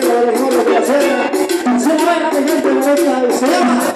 sueño de dejarlo de. Se se llama